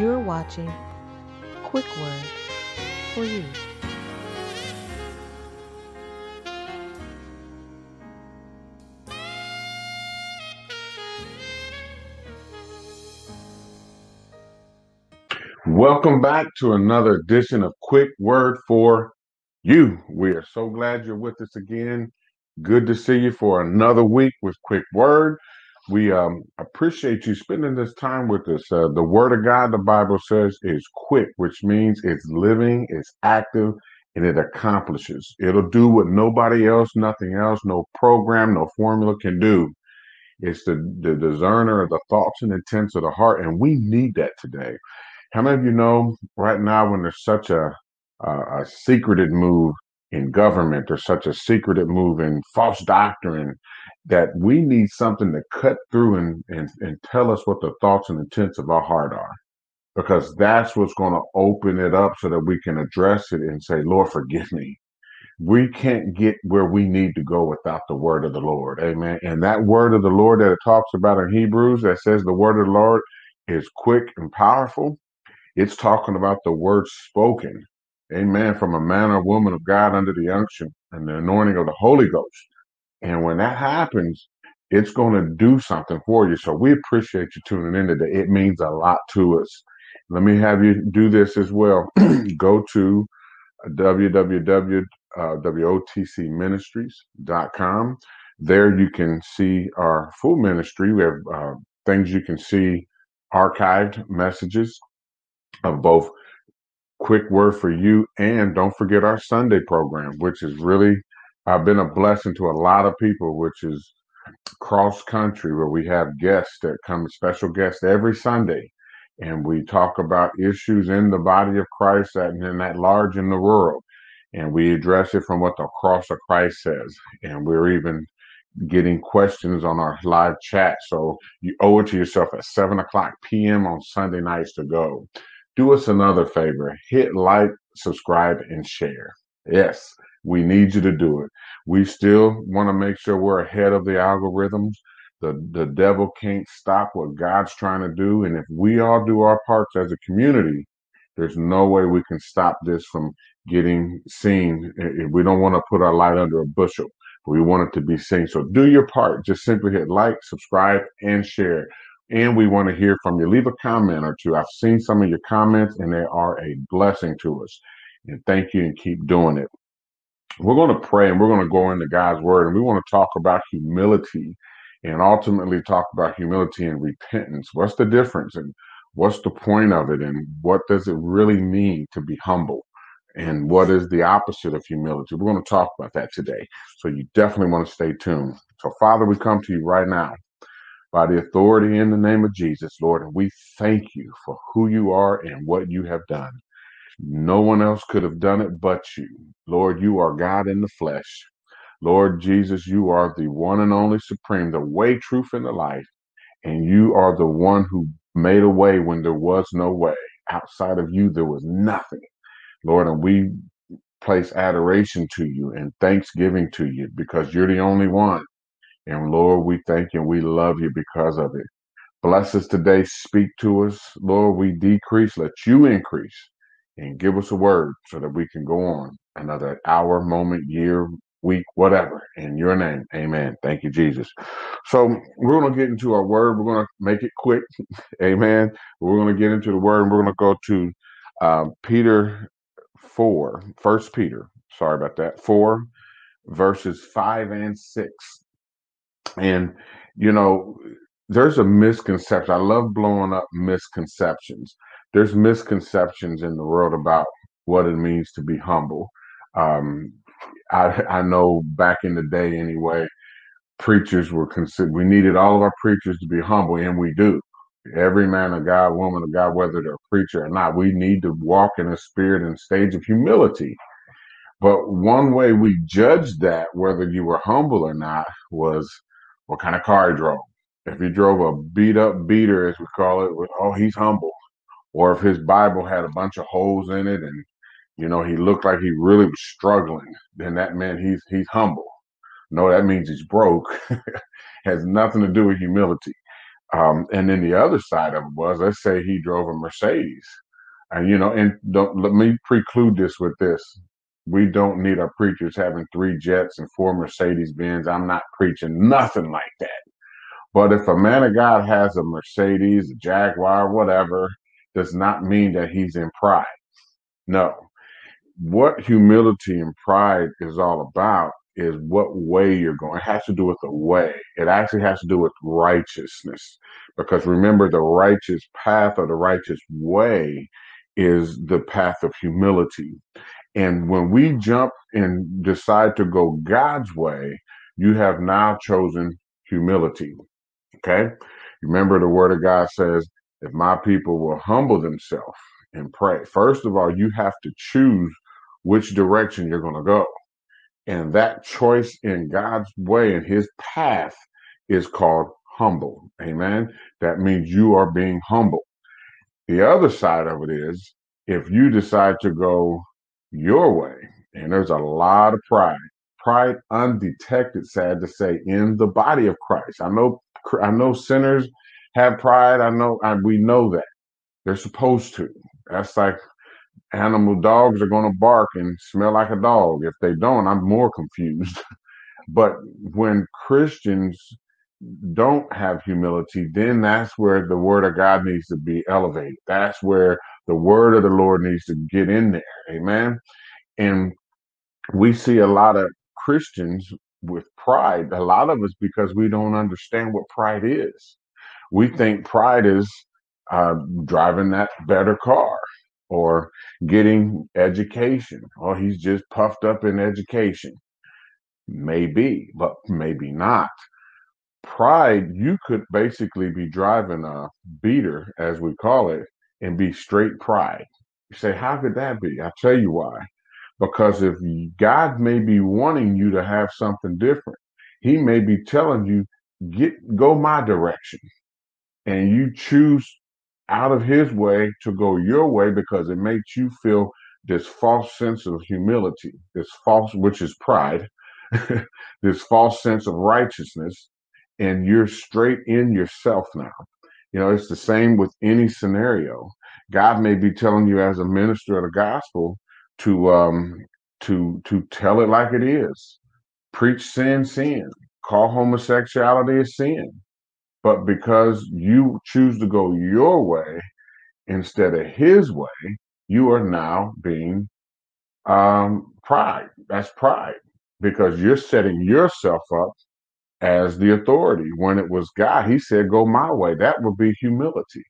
You're watching Quick Word for You. Welcome back to another edition of Quick Word for You. We are so glad you're with us again. Good to see you for another week with Quick Word. We um, appreciate you spending this time with us. Uh, the Word of God, the Bible says, is quick, which means it's living, it's active, and it accomplishes. It'll do what nobody else, nothing else, no program, no formula can do. It's the, the discerner of the thoughts and intents of the heart, and we need that today. How many of you know right now when there's such a, a, a secreted move in government, there's such a secretive move in false doctrine that we need something to cut through and, and, and tell us what the thoughts and intents of our heart are. Because that's what's going to open it up so that we can address it and say, Lord, forgive me. We can't get where we need to go without the word of the Lord. Amen. And that word of the Lord that it talks about in Hebrews that says the word of the Lord is quick and powerful it's talking about the word spoken. Amen. From a man or woman of God under the unction and the anointing of the Holy Ghost. And when that happens, it's going to do something for you. So we appreciate you tuning in today. It means a lot to us. Let me have you do this as well. Go to www.wotcministries.com. There you can see our full ministry. We have uh, things you can see archived messages of both quick word for you and don't forget our Sunday program, which is really I've been a blessing to a lot of people, which is cross country where we have guests that come, special guests every Sunday. And we talk about issues in the body of Christ and that large in the world. And we address it from what the cross of Christ says. And we're even getting questions on our live chat. So you owe it to yourself at 7 o'clock p.m. on Sunday nights to go do us another favor hit like, subscribe, and share. Yes, we need you to do it. We still want to make sure we're ahead of the algorithms. The, the devil can't stop what God's trying to do. And if we all do our parts as a community, there's no way we can stop this from getting seen. We don't want to put our light under a bushel. We want it to be seen. So do your part. Just simply hit like, subscribe, and share and we want to hear from you. Leave a comment or two. I've seen some of your comments, and they are a blessing to us. And thank you, and keep doing it. We're going to pray, and we're going to go into God's word, and we want to talk about humility, and ultimately talk about humility and repentance. What's the difference, and what's the point of it, and what does it really mean to be humble? and what is the opposite of humility. We're going to talk about that today. So you definitely want to stay tuned. So, Father, we come to you right now by the authority in the name of Jesus, Lord. And we thank you for who you are and what you have done. No one else could have done it but you. Lord, you are God in the flesh. Lord Jesus, you are the one and only supreme, the way, truth, and the life. And you are the one who made a way when there was no way. Outside of you, there was nothing. Lord, and we place adoration to you and thanksgiving to you because you're the only one and Lord, we thank you and we love you because of it. Bless us today. Speak to us. Lord, we decrease. Let you increase and give us a word so that we can go on another hour, moment, year, week, whatever. In your name. Amen. Thank you, Jesus. So we're going to get into our word. We're going to make it quick. Amen. We're going to get into the word and we're going to go to um, Peter 4, First Peter. Sorry about that. 4 verses 5 and 6. And, you know, there's a misconception. I love blowing up misconceptions. There's misconceptions in the world about what it means to be humble. Um, I, I know back in the day, anyway, preachers were considered, we needed all of our preachers to be humble, and we do. Every man of God, woman of God, whether they're a preacher or not, we need to walk in a spirit and stage of humility. But one way we judged that, whether you were humble or not, was what kind of car he drove. If he drove a beat up beater, as we call it, oh, he's humble. Or if his Bible had a bunch of holes in it and, you know, he looked like he really was struggling, then that meant he's he's humble. No, that means he's broke. Has nothing to do with humility. Um, and then the other side of it was, let's say he drove a Mercedes, and you know, and don't let me preclude this with this. We don't need our preachers having three jets and four Mercedes Benz. I'm not preaching nothing like that. But if a man of God has a Mercedes, a Jaguar, whatever, does not mean that he's in pride. No. What humility and pride is all about is what way you're going. It has to do with the way. It actually has to do with righteousness. Because remember, the righteous path or the righteous way is the path of humility. And when we jump and decide to go God's way, you have now chosen humility. Okay? Remember, the word of God says, if my people will humble themselves and pray, first of all, you have to choose which direction you're going to go. And that choice in God's way and his path is called humble. Amen. That means you are being humble. The other side of it is if you decide to go your way, and there's a lot of pride, pride undetected, sad to say, in the body of Christ. I know I know sinners have pride. I know I, we know that they're supposed to. That's like animal dogs are going to bark and smell like a dog. If they don't, I'm more confused. but when Christians don't have humility, then that's where the word of God needs to be elevated. That's where the word of the Lord needs to get in there. Amen. And we see a lot of Christians with pride, a lot of us because we don't understand what pride is. We think pride is uh, driving that better car or getting education, or he's just puffed up in education. Maybe, but maybe not. Pride, you could basically be driving a beater, as we call it, and be straight pride. You say, how could that be? I'll tell you why because if God may be wanting you to have something different, He may be telling you, get go my direction. And you choose out of his way to go your way because it makes you feel this false sense of humility, this false, which is pride, this false sense of righteousness, and you're straight in yourself now. You know, it's the same with any scenario. God may be telling you as a minister of the gospel, to um, to to tell it like it is. Preach sin, sin. Call homosexuality a sin. But because you choose to go your way instead of his way, you are now being um, pride. That's pride because you're setting yourself up as the authority. When it was God, he said, Go my way. That would be humility.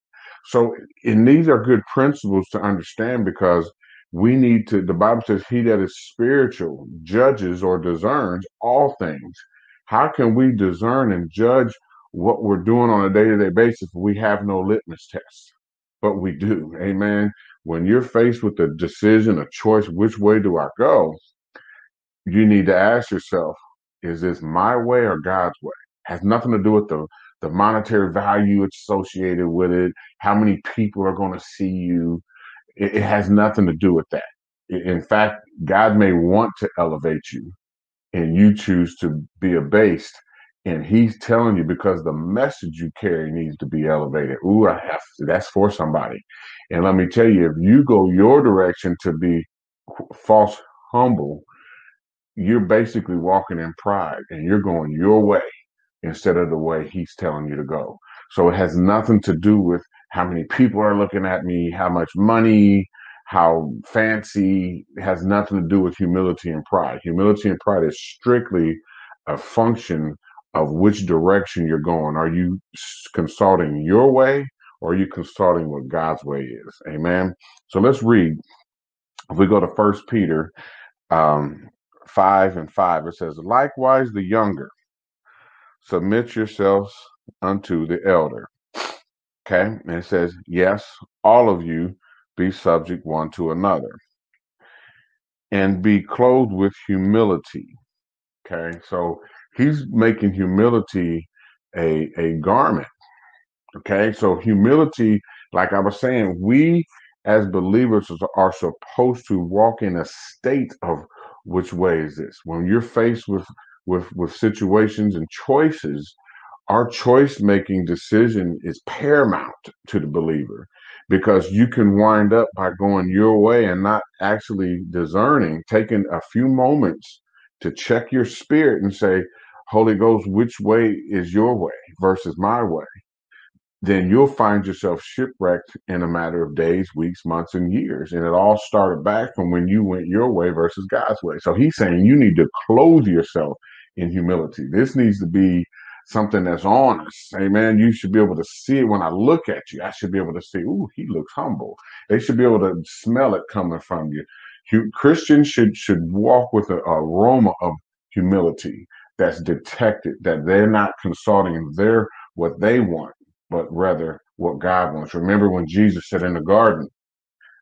So, and these are good principles to understand because we need to the bible says he that is spiritual judges or discerns all things how can we discern and judge what we're doing on a day-to-day basis if we have no litmus test but we do amen when you're faced with a decision a choice which way do i go you need to ask yourself is this my way or god's way has nothing to do with the the monetary value associated with it how many people are going to see you it, it has nothing to do with that. In fact, God may want to elevate you and you choose to be abased. And he's telling you because the message you carry needs to be elevated. Ooh, I have to, that's for somebody. And let me tell you, if you go your direction to be false humble, you're basically walking in pride and you're going your way instead of the way he's telling you to go. So it has nothing to do with how many people are looking at me, how much money, how fancy it has nothing to do with humility and pride. Humility and pride is strictly a function of which direction you're going. Are you consulting your way or are you consulting what God's way is? Amen. So let's read. If we go to First Peter um, 5 and 5, it says, Likewise, the younger, submit yourselves unto the elder. Okay. And it says, yes, all of you be subject one to another and be clothed with humility. Okay. So he's making humility a, a garment. Okay. So humility, like I was saying, we as believers are supposed to walk in a state of which way is this? When you're faced with with with situations and choices, our choice making decision is paramount to the believer because you can wind up by going your way and not actually discerning, taking a few moments to check your spirit and say, Holy Ghost, which way is your way versus my way? Then you'll find yourself shipwrecked in a matter of days, weeks, months, and years. And it all started back from when you went your way versus God's way. So he's saying you need to clothe yourself in humility. This needs to be something that's on us. Amen. You should be able to see it when I look at you. I should be able to see, ooh, he looks humble. They should be able to smell it coming from you. Christians should should walk with an aroma of humility that's detected, that they're not consulting their what they want but rather what God wants. Remember when Jesus said in the garden,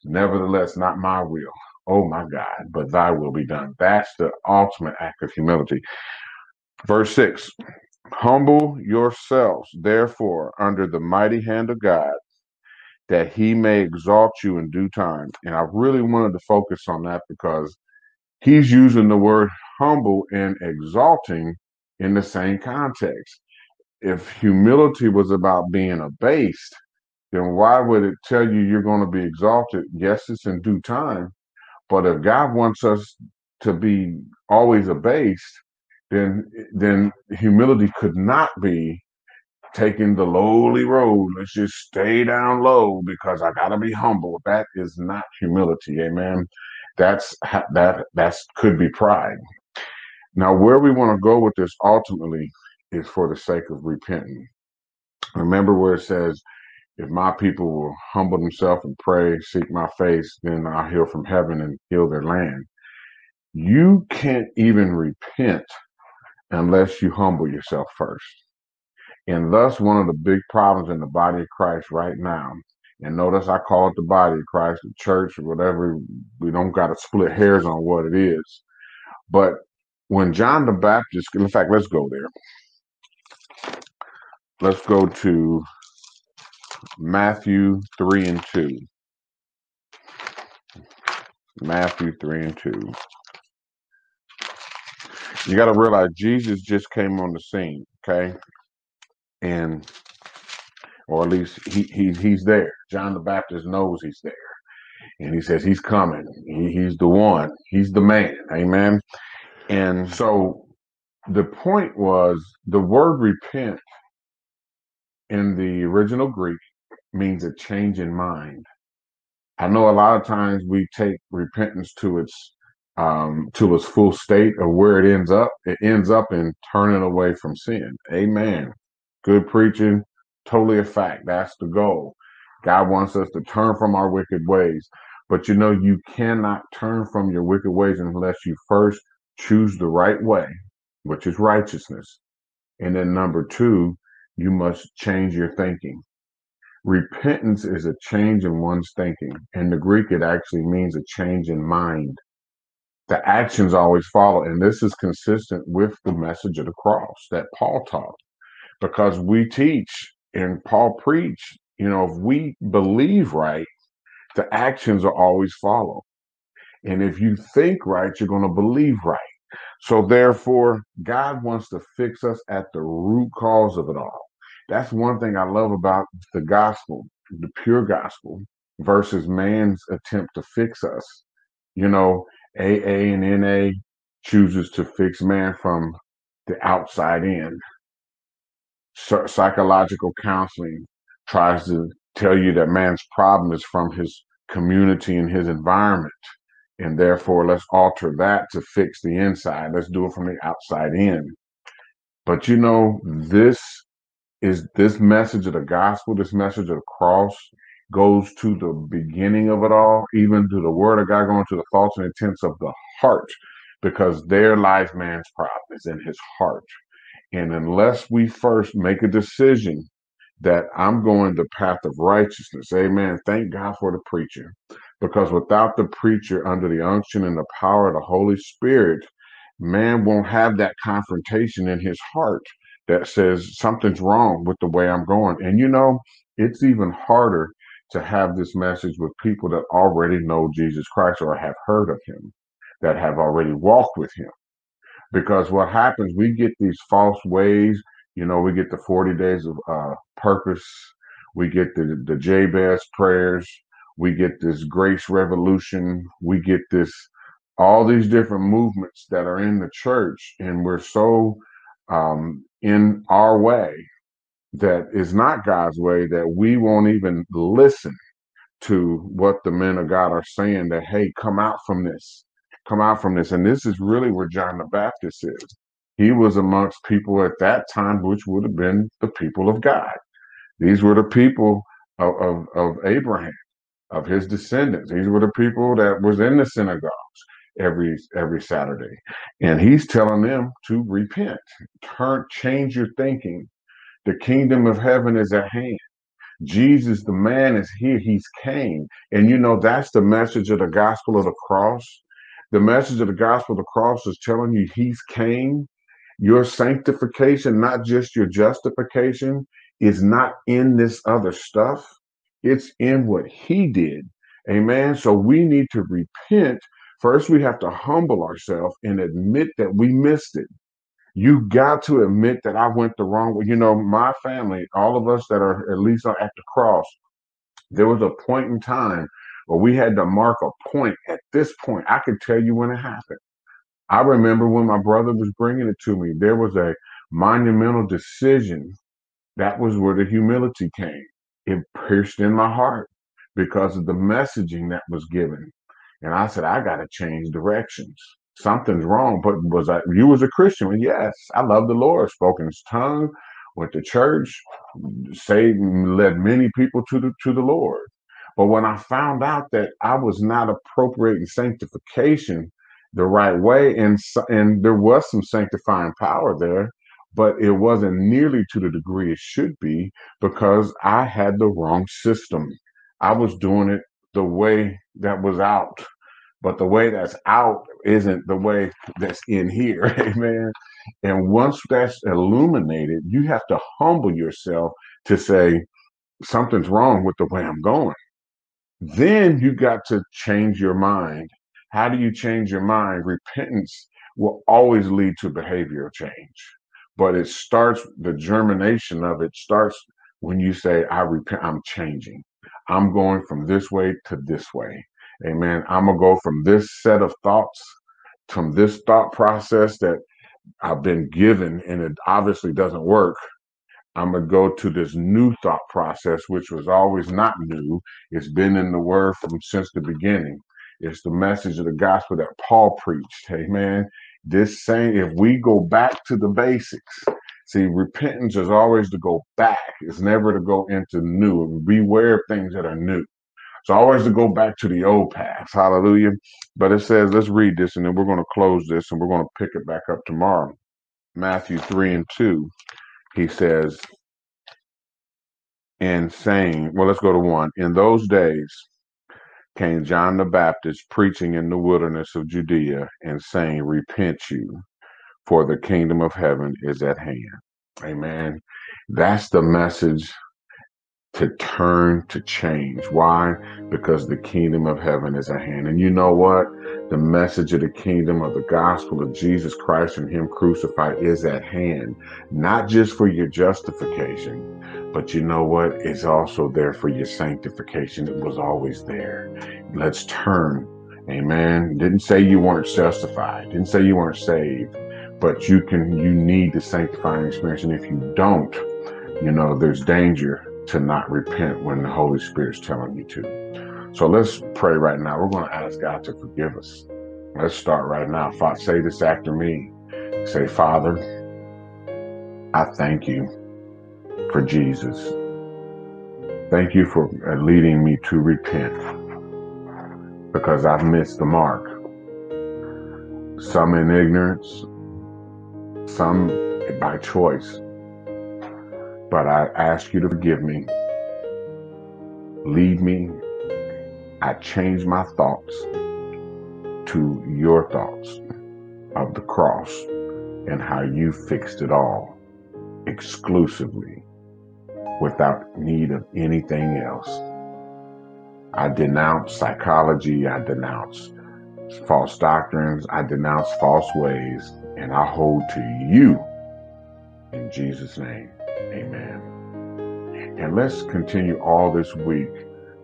Nevertheless, not my will, oh my God, but thy will be done. That's the ultimate act of humility. Verse 6 Humble yourselves, therefore, under the mighty hand of God, that he may exalt you in due time. And I really wanted to focus on that because he's using the word humble and exalting in the same context if humility was about being abased, then why would it tell you you're going to be exalted? Yes, it's in due time. But if God wants us to be always abased, then then humility could not be taking the lowly road. Let's just stay down low because I gotta be humble. That is not humility, amen. That's that that's could be pride. Now, where we want to go with this ultimately is for the sake of repenting. Remember where it says, if my people will humble themselves and pray, seek my face, then I'll heal from heaven and heal their land. You can't even repent unless you humble yourself first. And thus, one of the big problems in the body of Christ right now, and notice I call it the body of Christ, the church, or whatever, we don't got to split hairs on what it is. But when John the Baptist, in fact, let's go there let's go to Matthew 3 and 2. Matthew 3 and 2. You got to realize Jesus just came on the scene, okay? And, or at least he, he he's there. John the Baptist knows he's there. And he says he's coming. He, he's the one. He's the man. Amen. And so the point was the word repent in the original Greek means a change in mind. I know a lot of times we take repentance to its um, to its full state of where it ends up. It ends up in turning away from sin. Amen. Good preaching, totally a fact. That's the goal. God wants us to turn from our wicked ways. But you know, you cannot turn from your wicked ways unless you first choose the right way, which is righteousness. And then number two, you must change your thinking. Repentance is a change in one's thinking. In the Greek, it actually means a change in mind. The actions always follow, and this is consistent with the message of the cross that Paul taught. Because we teach and Paul preached, you know, if we believe right, the actions will always follow. And if you think right, you're going to believe right. So therefore, God wants to fix us at the root cause of it all. That's one thing I love about the gospel, the pure gospel, versus man's attempt to fix us. You know, AA and NA chooses to fix man from the outside in. Psychological counseling tries to tell you that man's problem is from his community and his environment. And therefore, let's alter that to fix the inside. Let's do it from the outside in. But you know, this is this message of the gospel, this message of the cross goes to the beginning of it all, even to the word of God going to the thoughts and intents of the heart, because there lies man's problem is in his heart. And unless we first make a decision that I'm going the path of righteousness, amen. Thank God for the preacher. Because without the preacher under the unction and the power of the Holy Spirit, man won't have that confrontation in his heart that says something's wrong with the way I'm going. And you know, it's even harder to have this message with people that already know Jesus Christ or have heard of him, that have already walked with him. Because what happens, we get these false ways. You know, we get the 40 days of uh, purpose. We get the, the Jabez prayers. We get this grace revolution. We get this, all these different movements that are in the church. And we're so um, in our way that is not God's way that we won't even listen to what the men of God are saying that, hey, come out from this, come out from this. And this is really where John the Baptist is. He was amongst people at that time, which would have been the people of God. These were the people of, of, of Abraham, of his descendants. These were the people that was in the synagogues every every Saturday. And he's telling them to repent, turn, change your thinking. The kingdom of heaven is at hand. Jesus, the man, is here. He's came. And you know, that's the message of the gospel of the cross. The message of the gospel of the cross is telling you he's came. Your sanctification, not just your justification, is not in this other stuff. It's in what he did. Amen. So we need to repent. First, we have to humble ourselves and admit that we missed it you got to admit that I went the wrong way. You know, my family, all of us that are at least uh, at the cross, there was a point in time where we had to mark a point. At this point, I could tell you when it happened. I remember when my brother was bringing it to me, there was a monumental decision. That was where the humility came. It pierced in my heart because of the messaging that was given. And I said, I got to change directions something's wrong. But was I you was a Christian? Yes, I love the Lord, spoke in his tongue, went to church, saved led many people to the to the Lord. But when I found out that I was not appropriating sanctification the right way, and and there was some sanctifying power there, but it wasn't nearly to the degree it should be because I had the wrong system. I was doing it the way that was out but the way that's out isn't the way that's in here. Amen. And once that's illuminated, you have to humble yourself to say, something's wrong with the way I'm going. Then you got to change your mind. How do you change your mind? Repentance will always lead to behavioral change, but it starts, the germination of it starts when you say, I repent, I'm changing. I'm going from this way to this way. Amen. I'm going to go from this set of thoughts, from this thought process that I've been given, and it obviously doesn't work. I'm going to go to this new thought process, which was always not new. It's been in the word from since the beginning. It's the message of the gospel that Paul preached. Amen. This saying, if we go back to the basics, see, repentance is always to go back. It's never to go into new. Beware of things that are new. So always to go back to the old path. Hallelujah. But it says, let's read this and then we're going to close this and we're going to pick it back up tomorrow. Matthew 3 and 2, he says, and saying, well, let's go to one. In those days came John the Baptist preaching in the wilderness of Judea and saying, Repent you, for the kingdom of heaven is at hand. Amen. That's the message to turn to change. Why? Because the kingdom of heaven is at hand. And you know what? The message of the kingdom of the gospel of Jesus Christ and Him crucified is at hand, not just for your justification, but you know what? It's also there for your sanctification. It was always there. Let's turn. Amen. Didn't say you weren't justified, didn't say you weren't saved, but you can, you need the sanctifying experience. And if you don't, you know, there's danger to not repent when the Holy Spirit's telling you to. So let's pray right now. We're going to ask God to forgive us. Let's start right now. Say this after me. Say, Father, I thank you for Jesus. Thank you for uh, leading me to repent because I've missed the mark. Some in ignorance, some by choice. But I ask you to forgive me. Lead me. I change my thoughts to your thoughts of the cross and how you fixed it all exclusively without need of anything else. I denounce psychology. I denounce false doctrines. I denounce false ways. And I hold to you In Jesus' name, amen. And let's continue all this week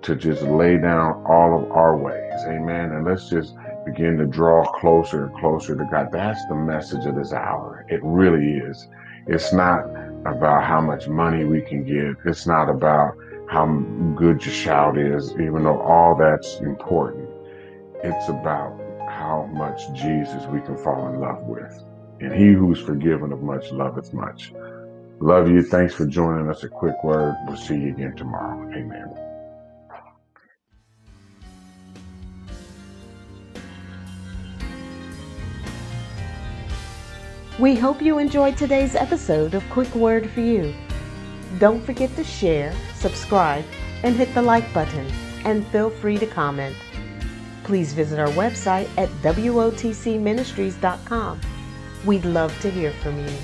to just lay down all of our ways. Amen. And let's just begin to draw closer and closer to God. That's the message of this hour. It really is. It's not about how much money we can give. It's not about how good your shout is, even though all that's important. It's about how much Jesus we can fall in love with. And he who's forgiven of much loveth much. Love you. Thanks for joining us. A quick word. We'll see you again tomorrow. Amen. We hope you enjoyed today's episode of Quick Word for You. Don't forget to share, subscribe, and hit the like button, and feel free to comment. Please visit our website at WOTCministries.com. We'd love to hear from you.